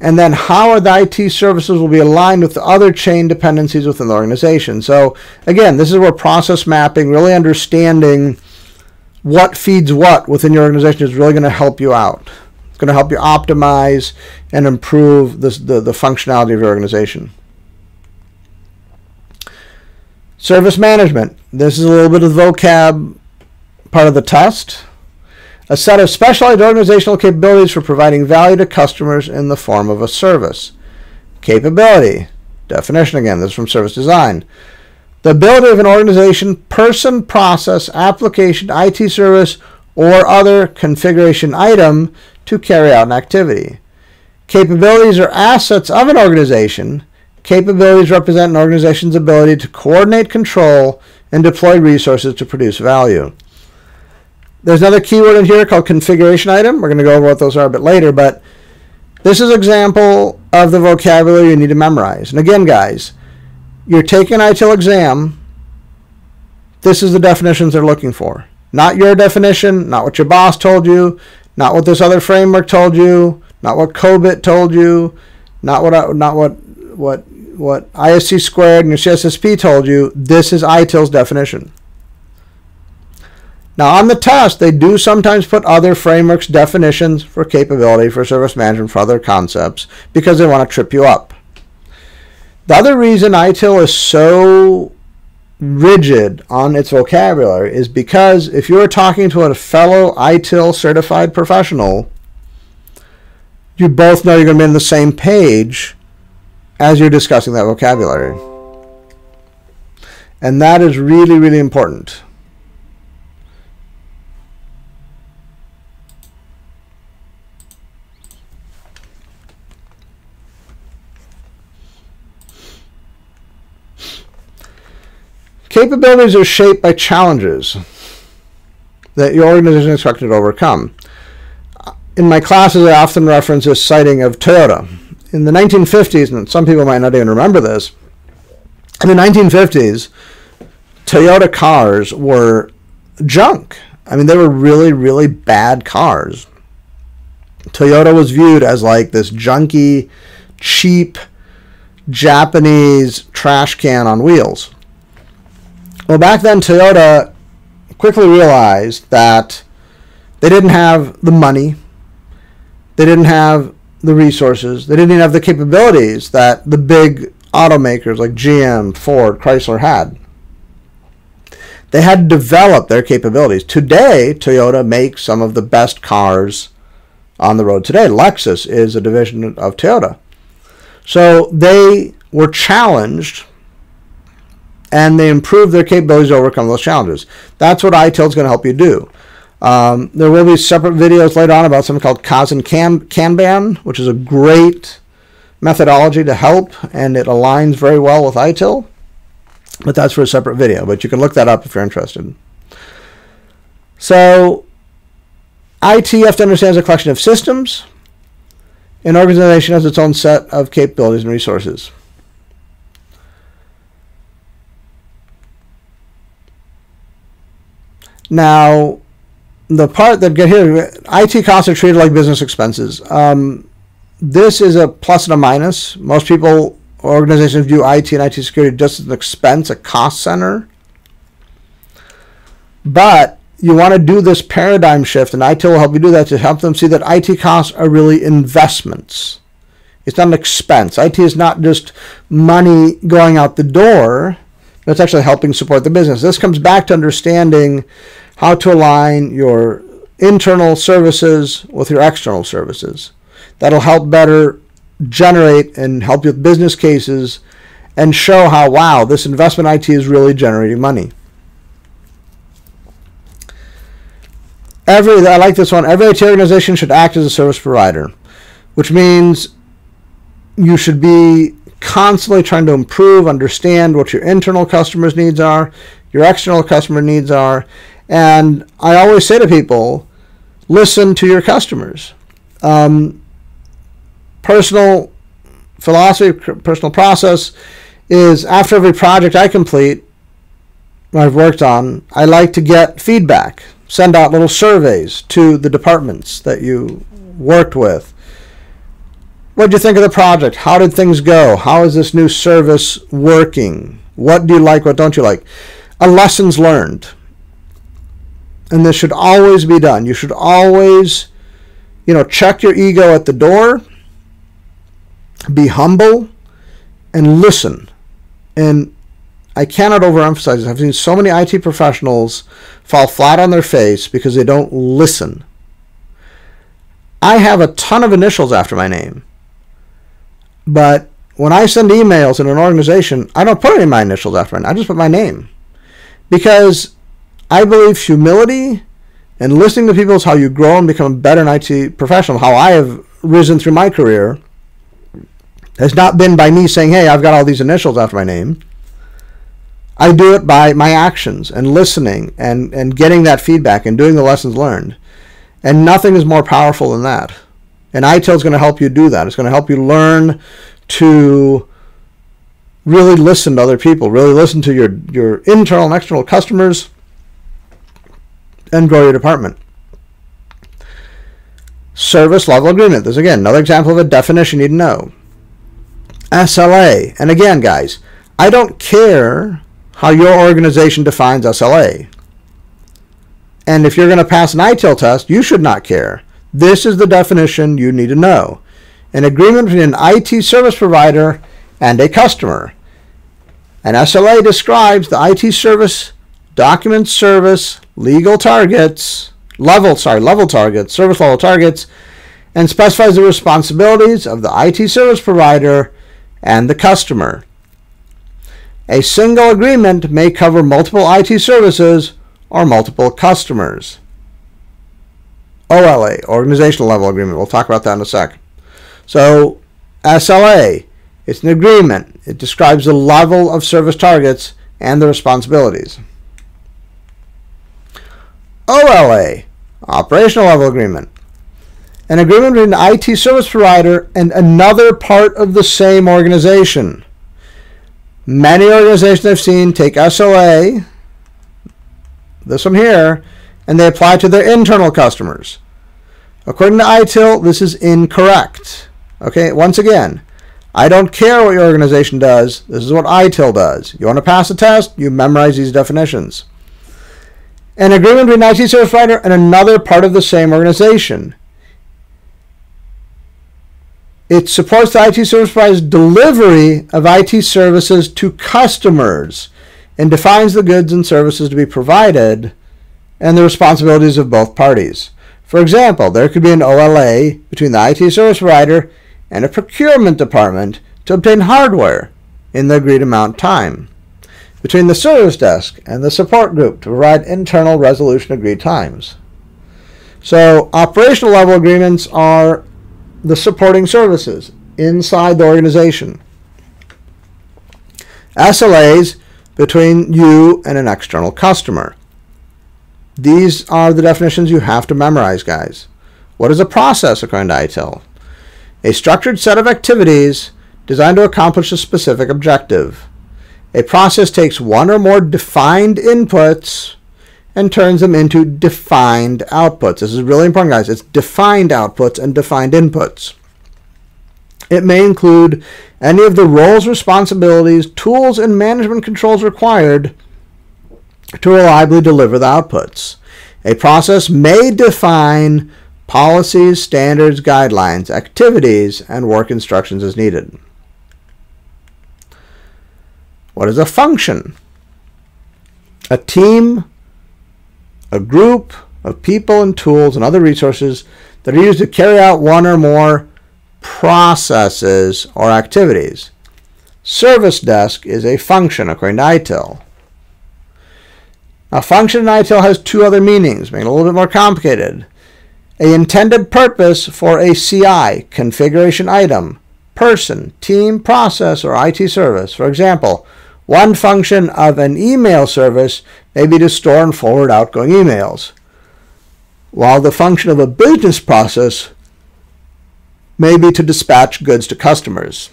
And then how are the IT services will be aligned with the other chain dependencies within the organization. So again, this is where process mapping, really understanding what feeds what within your organization is really going to help you out going to help you optimize and improve the, the functionality of your organization. Service management. This is a little bit of the vocab part of the test. A set of specialized organizational capabilities for providing value to customers in the form of a service. Capability. Definition again, this is from service design. The ability of an organization, person, process, application, IT service, or other configuration item to carry out an activity. Capabilities are assets of an organization. Capabilities represent an organization's ability to coordinate, control, and deploy resources to produce value. There's another keyword in here called configuration item. We're going to go over what those are a bit later, but this is an example of the vocabulary you need to memorize. And again, guys, you're taking an ITIL exam. This is the definitions they're looking for. Not your definition, not what your boss told you, not what this other framework told you, not what COBIT told you, not what not what what what ISC squared and your CISSP told you. This is ITIL's definition. Now on the test, they do sometimes put other frameworks definitions for capability for service management for other concepts because they want to trip you up. The other reason ITIL is so rigid on its vocabulary is because if you're talking to a fellow ITIL certified professional, you both know you're going to be on the same page as you're discussing that vocabulary. And that is really, really important. Capabilities are shaped by challenges that your organization is expected to overcome. In my classes, I often reference this sighting of Toyota. In the 1950s, and some people might not even remember this, in the 1950s, Toyota cars were junk. I mean, they were really, really bad cars. Toyota was viewed as like this junky, cheap, Japanese trash can on wheels. Well, back then, Toyota quickly realized that they didn't have the money, they didn't have the resources, they didn't even have the capabilities that the big automakers like GM, Ford, Chrysler had. They had developed their capabilities. Today, Toyota makes some of the best cars on the road today. Lexus is a division of Toyota. So they were challenged and they improve their capabilities to overcome those challenges. That's what ITIL is going to help you do. Um, there will be separate videos later on about something called Kaizen Kanban, which is a great methodology to help, and it aligns very well with ITIL. But that's for a separate video, but you can look that up if you're interested. So, IT, you have to understand, is a collection of systems. An organization has its own set of capabilities and resources. Now, the part that get here, IT costs are treated like business expenses. Um, this is a plus and a minus. Most people, organizations view IT and IT security just as an expense, a cost center. But you want to do this paradigm shift, and IT will help you do that to help them see that IT costs are really investments. It's not an expense. IT is not just money going out the door. It's actually helping support the business. This comes back to understanding how to align your internal services with your external services. That'll help better generate and help you with business cases and show how, wow, this investment IT is really generating money. Every, I like this one, every IT organization should act as a service provider, which means you should be constantly trying to improve, understand what your internal customers' needs are, your external customer needs are, and I always say to people, listen to your customers. Um, personal philosophy, personal process is after every project I complete, I've worked on, I like to get feedback, send out little surveys to the departments that you worked with. What did you think of the project? How did things go? How is this new service working? What do you like? What don't you like? A lessons learned. And this should always be done. You should always, you know, check your ego at the door, be humble, and listen. And I cannot overemphasize this. I've seen so many IT professionals fall flat on their face because they don't listen. I have a ton of initials after my name. But when I send emails in an organization, I don't put any of my initials after my name. I just put my name. Because I believe humility and listening to people is how you grow and become a better IT professional. How I have risen through my career has not been by me saying, hey, I've got all these initials after my name. I do it by my actions and listening and, and getting that feedback and doing the lessons learned. And nothing is more powerful than that. And ITIL is going to help you do that. It's going to help you learn to really listen to other people, really listen to your, your internal and external customers, and grow your department. Service level agreement. There's again another example of a definition you need to know. SLA. And again, guys, I don't care how your organization defines SLA. And if you're going to pass an ITIL test, you should not care. This is the definition you need to know. An agreement between an IT service provider and a customer. An SLA describes the IT service document service legal targets, level, sorry, level targets, service level targets, and specifies the responsibilities of the IT service provider and the customer. A single agreement may cover multiple IT services or multiple customers. OLA, organizational level agreement. We'll talk about that in a sec. So, SLA, it's an agreement. It describes the level of service targets and the responsibilities. OLA, Operational Level Agreement. An agreement between an IT service provider and another part of the same organization. Many organizations I've seen take SLA, this one here, and they apply to their internal customers. According to ITIL, this is incorrect. Okay, once again, I don't care what your organization does. This is what ITIL does. You want to pass a test, you memorize these definitions. An agreement between IT service provider and another part of the same organization. It supports the IT service provider's delivery of IT services to customers and defines the goods and services to be provided and the responsibilities of both parties. For example, there could be an OLA between the IT service provider and a procurement department to obtain hardware in the agreed amount time, between the service desk and the support group to provide internal resolution agreed times. So, operational level agreements are the supporting services inside the organization. SLAs between you and an external customer. These are the definitions you have to memorize, guys. What is a process according to ITIL? A structured set of activities designed to accomplish a specific objective. A process takes one or more defined inputs and turns them into defined outputs. This is really important, guys. It's defined outputs and defined inputs. It may include any of the roles, responsibilities, tools, and management controls required to reliably deliver the outputs. A process may define policies, standards, guidelines, activities, and work instructions as needed. What is a function? A team, a group of people and tools and other resources that are used to carry out one or more processes or activities. Service desk is a function according to ITIL. Now, function in ITIL has two other meanings, making it a little bit more complicated. A intended purpose for a CI, configuration item, person, team, process, or IT service. For example, one function of an email service may be to store and forward outgoing emails, while the function of a business process may be to dispatch goods to customers.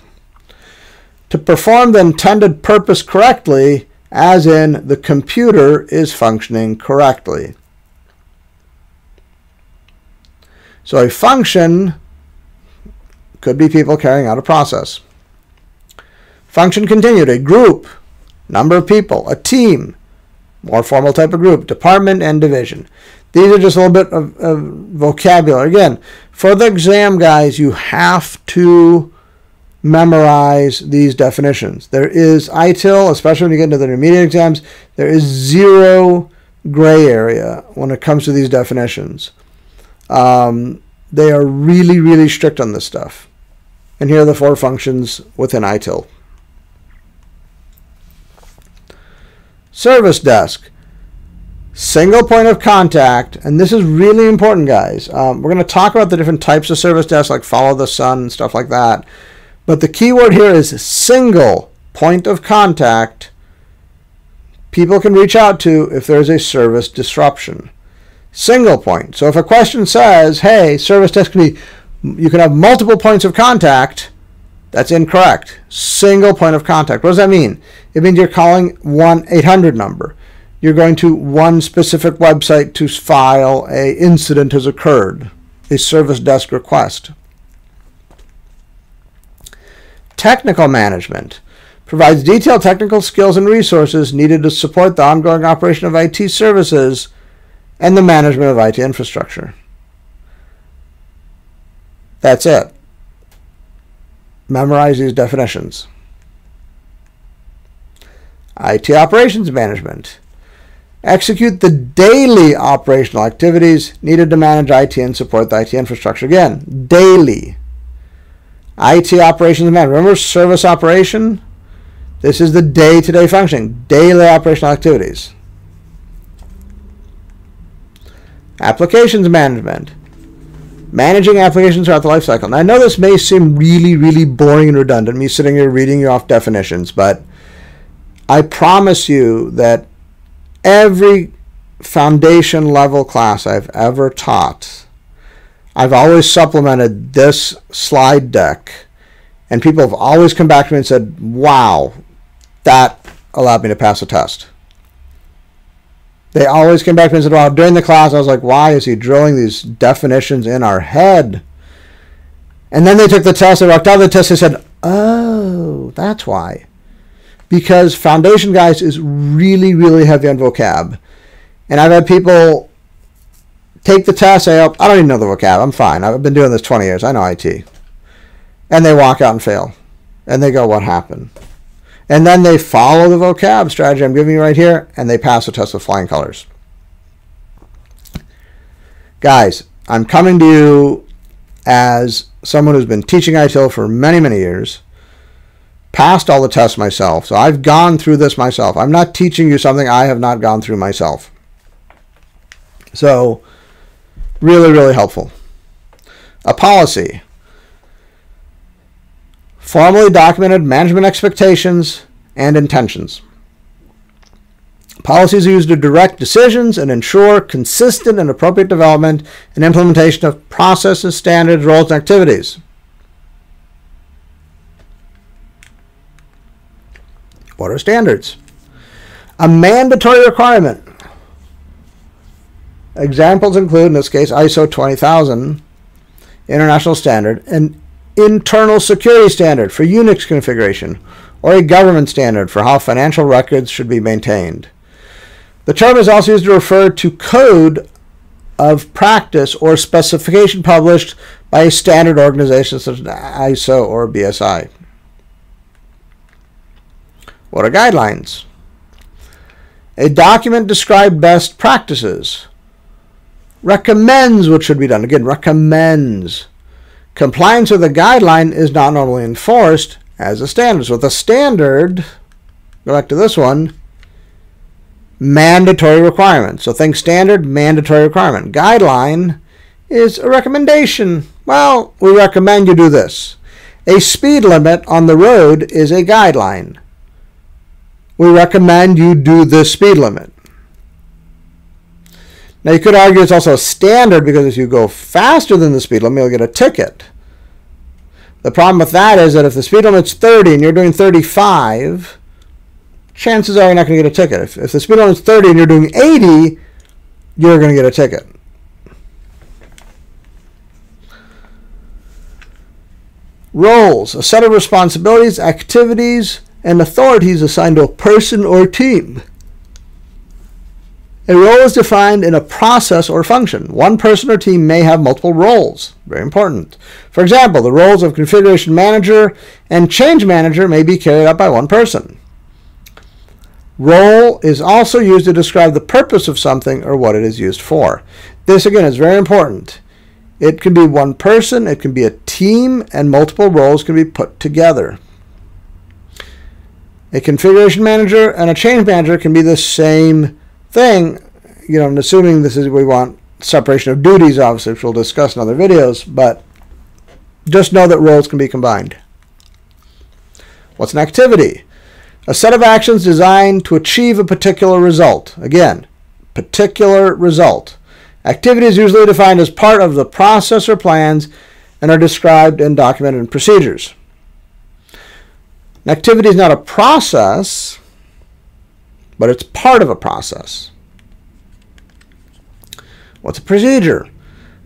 To perform the intended purpose correctly, as in the computer is functioning correctly. So a function could be people carrying out a process. Function continued, a group, number of people, a team, more formal type of group, department and division. These are just a little bit of, of vocabulary. Again, for the exam, guys, you have to memorize these definitions. There is ITIL, especially when you get into the intermediate exams, there is zero gray area when it comes to these definitions. Um, they are really, really strict on this stuff. And here are the four functions within ITIL. Service desk. Single point of contact, and this is really important, guys. Um, we're going to talk about the different types of service desks, like follow the sun and stuff like that. But the key word here is single point of contact people can reach out to if there's a service disruption. Single point. So if a question says, hey, service desk can be, you can have multiple points of contact, that's incorrect. Single point of contact. What does that mean? It means you're calling 1 800 number. You're going to one specific website to file a incident has occurred, a service desk request. Technical management provides detailed technical skills and resources needed to support the ongoing operation of IT services and the management of IT infrastructure. That's it. Memorize these definitions. IT operations management. Execute the daily operational activities needed to manage IT and support the IT infrastructure. Again, daily. IT operations management. Remember service operation? This is the day-to-day -day functioning, daily operational activities. Applications management. Managing applications throughout the lifecycle. Now, I know this may seem really, really boring and redundant, me sitting here reading you off definitions, but I promise you that every foundation level class I've ever taught I've always supplemented this slide deck, and people have always come back to me and said, wow, that allowed me to pass a test. They always came back to me and said, wow, during the class, I was like, why is he drilling these definitions in our head? And then they took the test, they walked out of the test, they said, oh, that's why. Because Foundation Guys is really, really heavy on vocab. And I've had people take the test. I, oh, I don't even know the vocab. I'm fine. I've been doing this 20 years. I know IT. and they walk out and fail. And they go, what happened? And then they follow the vocab strategy I'm giving you right here, and they pass the test with flying colors. Guys, I'm coming to you as someone who's been teaching ITIL for many, many years, passed all the tests myself. So I've gone through this myself. I'm not teaching you something I have not gone through myself. So, really, really helpful. A policy. Formally documented management expectations and intentions. Policies are used to direct decisions and ensure consistent and appropriate development and implementation of processes, standards, roles, and activities. What are standards? A mandatory requirement. Examples include, in this case, ISO 20000, international standard, an internal security standard for Unix configuration, or a government standard for how financial records should be maintained. The term is also used to refer to code of practice or specification published by a standard organization such as ISO or BSI. What are guidelines? A document describes best practices, recommends what should be done. Again, recommends. Compliance with a guideline is not normally enforced as a standard. So the standard, go back to this one, mandatory requirement. So think standard, mandatory requirement. Guideline is a recommendation. Well, we recommend you do this. A speed limit on the road is a guideline. We recommend you do this speed limit. Now you could argue it's also standard because if you go faster than the speed limit, you'll get a ticket. The problem with that is that if the speed limit's 30 and you're doing 35, chances are you're not going to get a ticket. If, if the speed limit's 30 and you're doing 80, you're going to get a ticket. Roles, a set of responsibilities, activities, and authorities assigned to a person or team. A role is defined in a process or function. One person or team may have multiple roles. Very important. For example, the roles of configuration manager and change manager may be carried out by one person. Role is also used to describe the purpose of something or what it is used for. This, again, is very important. It can be one person, it can be a team, and multiple roles can be put together. A configuration manager and a change manager can be the same thing, you know, and assuming this is we want separation of duties, obviously, which we'll discuss in other videos, but just know that roles can be combined. What's an activity? A set of actions designed to achieve a particular result. Again, particular result. Activity is usually defined as part of the process or plans and are described and documented in procedures. An activity is not a process, but it's part of a process. What's a procedure?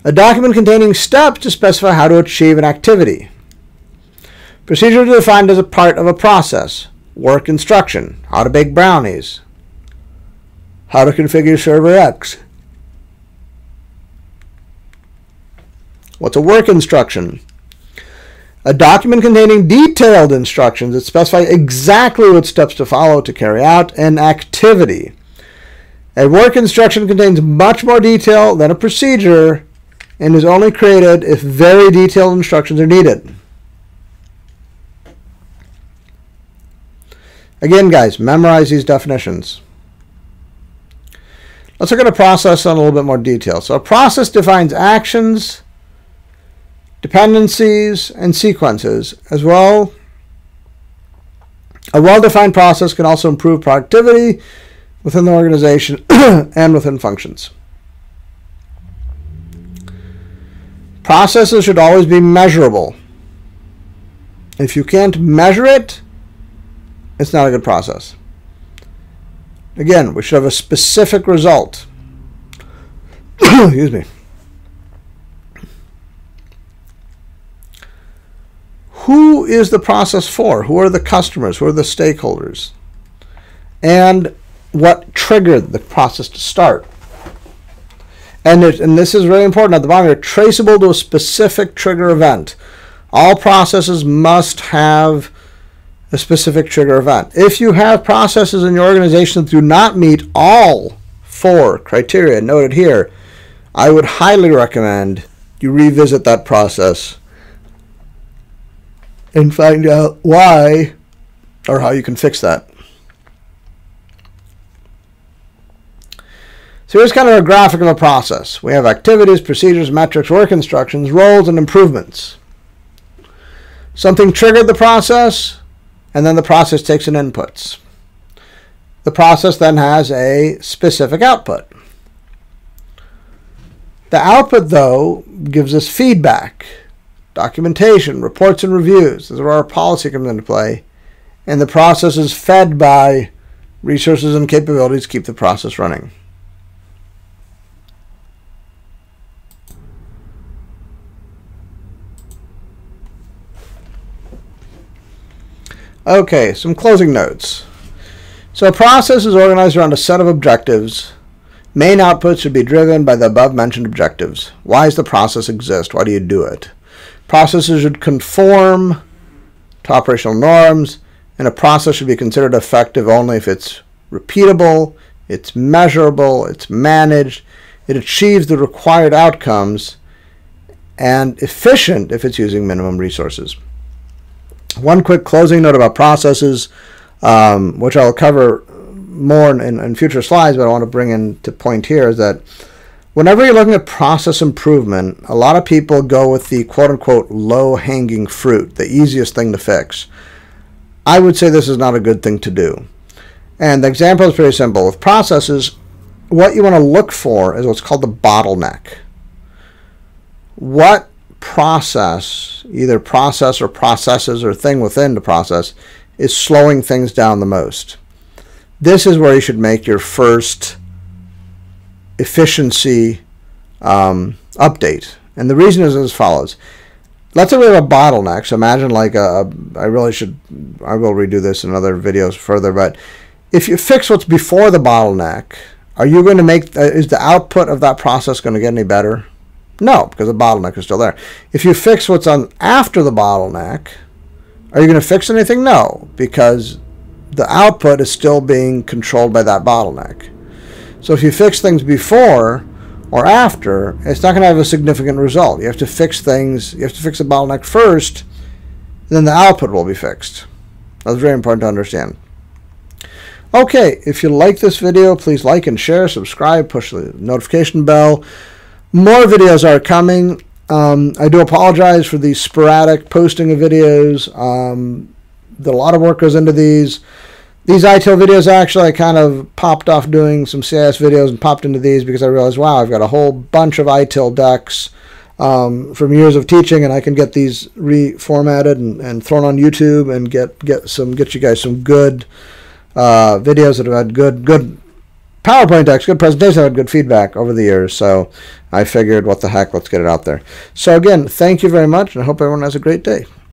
A document containing steps to specify how to achieve an activity. Procedures are defined as a part of a process work instruction, how to bake brownies, how to configure server X. What's a work instruction? A document containing detailed instructions that specify exactly what steps to follow to carry out an activity. A work instruction contains much more detail than a procedure and is only created if very detailed instructions are needed. Again, guys, memorize these definitions. Let's look at a process in a little bit more detail. So a process defines actions, dependencies, and sequences as well. A well-defined process can also improve productivity within the organization and within functions. Processes should always be measurable. If you can't measure it, it's not a good process. Again, we should have a specific result. Excuse me. Who is the process for? Who are the customers? Who are the stakeholders? And what triggered the process to start? And, it, and this is really important at the bottom here traceable to a specific trigger event. All processes must have a specific trigger event. If you have processes in your organization that do not meet all four criteria noted here, I would highly recommend you revisit that process and find out why or how you can fix that. So here's kind of a graphic of a process. We have activities, procedures, metrics, work instructions, roles, and improvements. Something triggered the process, and then the process takes in inputs. The process then has a specific output. The output, though, gives us feedback, documentation, reports, and reviews. This is where our policy comes into play. And the process is fed by resources and capabilities keep the process running. Okay, some closing notes. So a process is organized around a set of objectives. Main outputs should be driven by the above mentioned objectives. Why does the process exist? Why do you do it? Processes should conform to operational norms, and a process should be considered effective only if it's repeatable, it's measurable, it's managed, it achieves the required outcomes, and efficient if it's using minimum resources. One quick closing note about processes, um, which I'll cover more in, in, in, future slides, but I want to bring in to point here is that whenever you're looking at process improvement, a lot of people go with the quote unquote low hanging fruit, the easiest thing to fix. I would say this is not a good thing to do. And the example is pretty simple. With processes, what you want to look for is what's called the bottleneck. What process, either process or processes or thing within the process, is slowing things down the most. This is where you should make your first efficiency um, update. And the reason is as follows. Let's say we have a bottleneck. So imagine like a, I really should, I will redo this in other videos further, but if you fix what's before the bottleneck, are you going to make, uh, is the output of that process going to get any better? No, because the bottleneck is still there. If you fix what's on after the bottleneck, are you going to fix anything? No, because the output is still being controlled by that bottleneck. So if you fix things before or after, it's not going to have a significant result. You have to fix things, you have to fix the bottleneck first, then the output will be fixed. That's very important to understand. Okay, if you like this video, please like and share, subscribe, push the notification bell. More videos are coming. Um, I do apologize for the sporadic posting of videos. Um, a lot of work goes into these. These ITIL videos actually I kind of popped off doing some CIS videos and popped into these because I realized, wow, I've got a whole bunch of ITIL decks um, from years of teaching, and I can get these reformatted and, and thrown on YouTube and get get some get you guys some good uh, videos that have had good good PowerPoint decks, good presentation, had good feedback over the years. So I figured, what the heck, let's get it out there. So again, thank you very much, and I hope everyone has a great day.